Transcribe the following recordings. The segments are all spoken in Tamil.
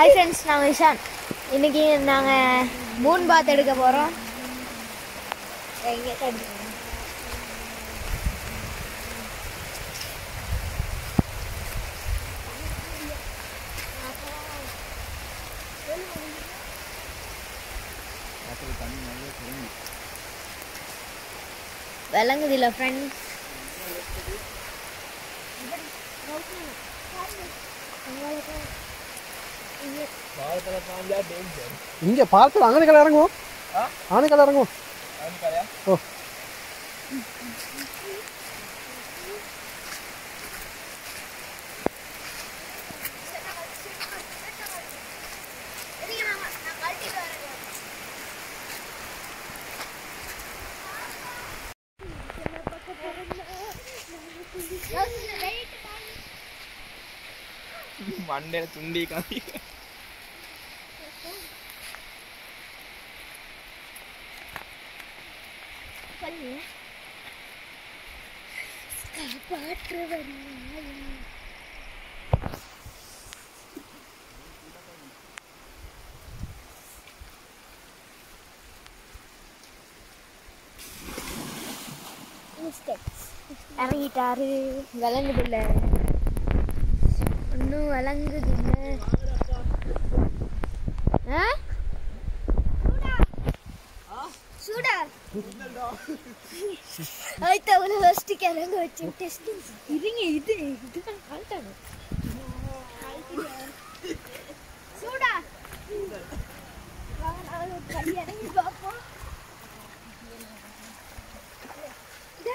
ஹாய் ஃப்ரெண்ட்ஸ் நான் விஷான் இன்னைக்கு நாங்கள் மூன் பாத் எடுக்க போகிறோம் எங்கே எடுத்துக்கோங்க விளங்குது இல்லை ஃப்ரெண்ட்ஸ் இங்கே பார்க்கல ஆனைக்கடை இறங்குவோம் ஆனைக்கடை இறங்குவோம் ஓ மண்டையில துண்டி காமி இறங்கிட்டாரு விளங்குது இல்லை ஒன்றும் விளங்குது இல்லை சூடா ஆயிட்ட அவ்வளோ ஃபஸ்ட்டு கிளங்க வச்சு டெஸ்டிங் இருங்க இது இதுதான் கழட்டாங்க சூடா வாங்க, நாங்க ஒரு படி இறங்கி பார்ப்போம் இதா,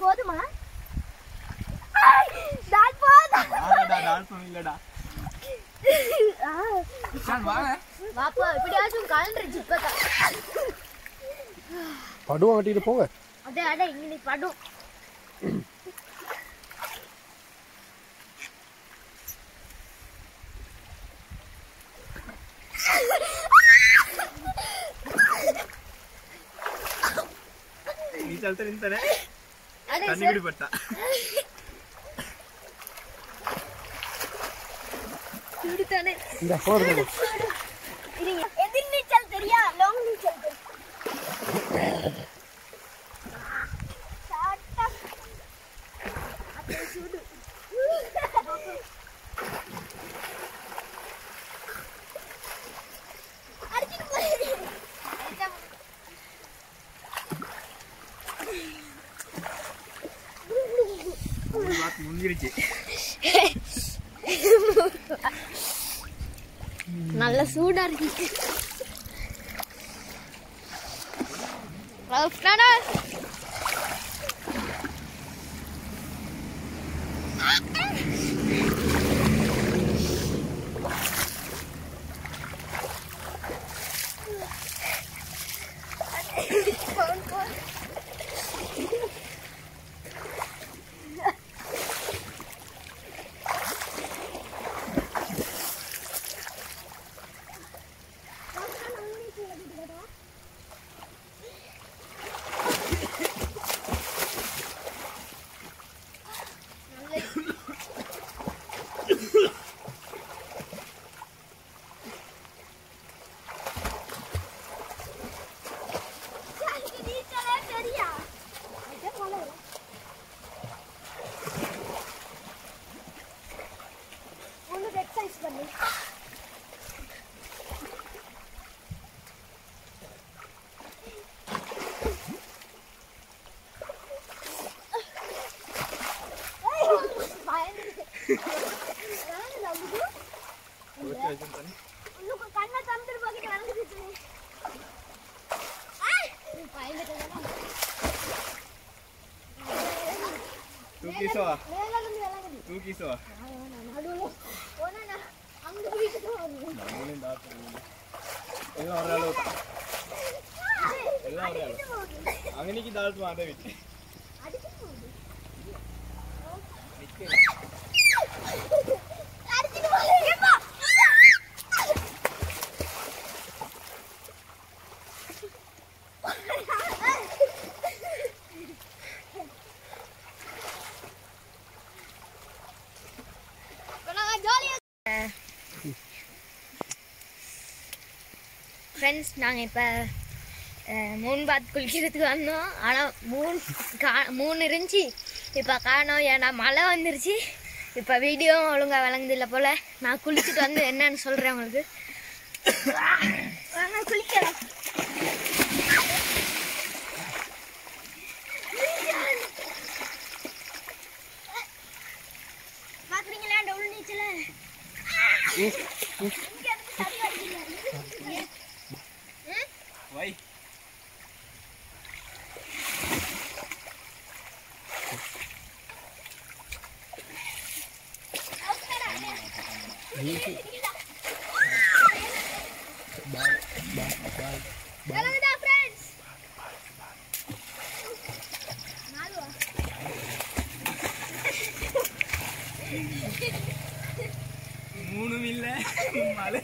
போதுமா? நான் போதும். இல்லடா. வாங்க வாப்பா இப்படியாச்சும் கலண்டுருச்சு இப்பதான். படுவம் கட்டிட்டு போங்க. அட அட இங்க நீ படும் ಚಲ್ತ ನಿಂತಾನೆ ಕಣ್ಣು ಬಿಡ್ಬಟ್ಟ ಹಿಡಿತಾನೆ ಎದಿರ್ ನೀ ಚಲ್ತೀರಿಯಾ ಲಾಂಗ್ ನೀ ಚಲ್ತೀರಿ ಶಾರ್ಟ್ மூணு வாக்கு முடிஞ்சிருச்சு நல்ல சூடா இருக்கு Thank. it. Tuki soa. Tuki soa. എല്ലാം ഒരാളോട്ടാ എല്ലാം ഒരാളോ അങ്ങനെ എനിക്ക് ഇതാൾ മാറി വെച്ചു ஃப்ரெண்ட்ஸ் நாங்கள் இப்போ மூணு பாத் குளிக்கிறதுக்கு வந்தோம். ஆனால் மூணு கா மூணு இருந்துச்சு. இப்போ காரணம் ஏன்னா மழை வந்துருச்சு. இப்போ வீடியோ ஒழுங்காக விளங்குதில்ல போல். நான் குளிச்சுட்டு வந்து என்னன்னு சொல்கிறேன் உங்களுக்கு. குளிக்கலாம். பார்க்குறீங்களா அந்த உள் நீச்சலை? Rico. Bala, bala, bala. Ela me dá friends. Malu. மூணும் இல்லை மலை